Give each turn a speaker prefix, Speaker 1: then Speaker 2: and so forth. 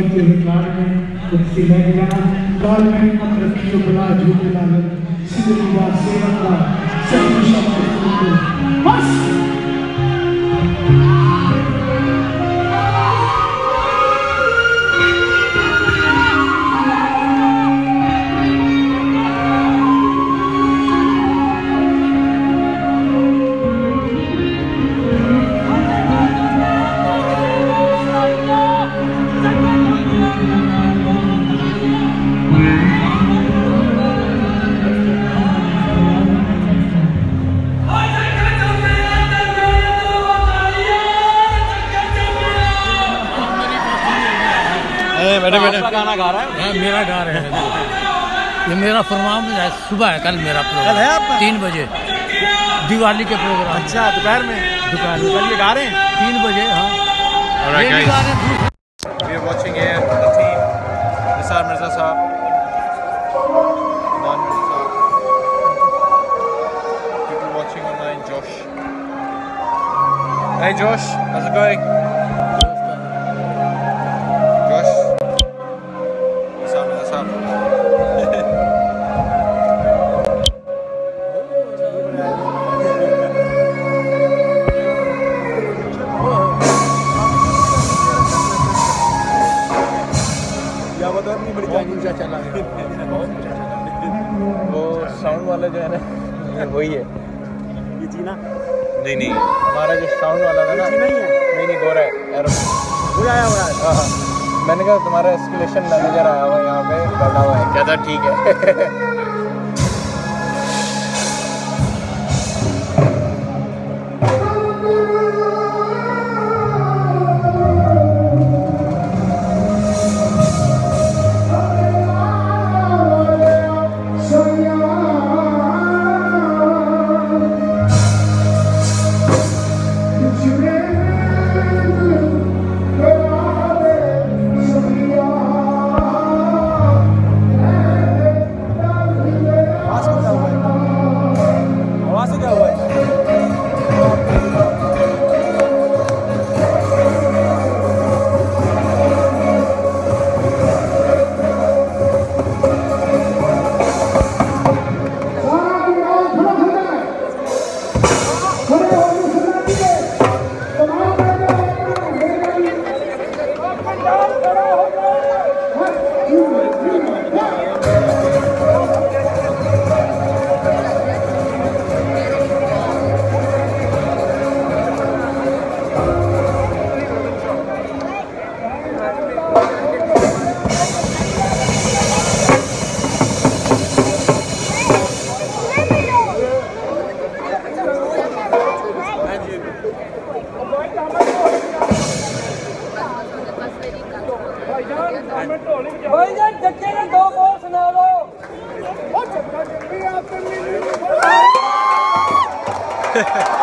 Speaker 1: کر کے ہمکار میں کسی میں گیا کار میں اپ رکھی و بلا جھوٹے لانے سیدھے کی بات سیرہ کا
Speaker 2: سیدھے شاہد کو گانا گا رہا ہے؟ میرا گا رہے ہیں یہ میرا پروگرام صبح ہے کل میرا پروگرام تین بجے۔ دیوالی کے پروگرام
Speaker 3: اچھا دوپہر میں؟
Speaker 2: دوپہر۔
Speaker 3: میں کل یہ گا رہے ہیں؟
Speaker 2: تین بجے ہاں۔
Speaker 3: Online. Josh. Hey Josh, how's it going? وہ ساؤنڈ والا جو ہے نا وہی ہے۔
Speaker 4: یہ چینا
Speaker 3: نہیں نہیں ہمارا جو ساؤنڈ والا تھا نا نہیں نہیں گورا ہے ایرو۔
Speaker 4: وہ آیا ہوا ہے۔
Speaker 3: ہاں ہاں۔ میں نے کہا تمہارا اسکلیشن مینیجر آیا ہوا ہے یہاں پہ بیٹھا ہوا ہے۔ کہتا ٹھیک ہے۔
Speaker 5: بھائی جان چکے نے دو بول سنا لو
Speaker 4: Stay,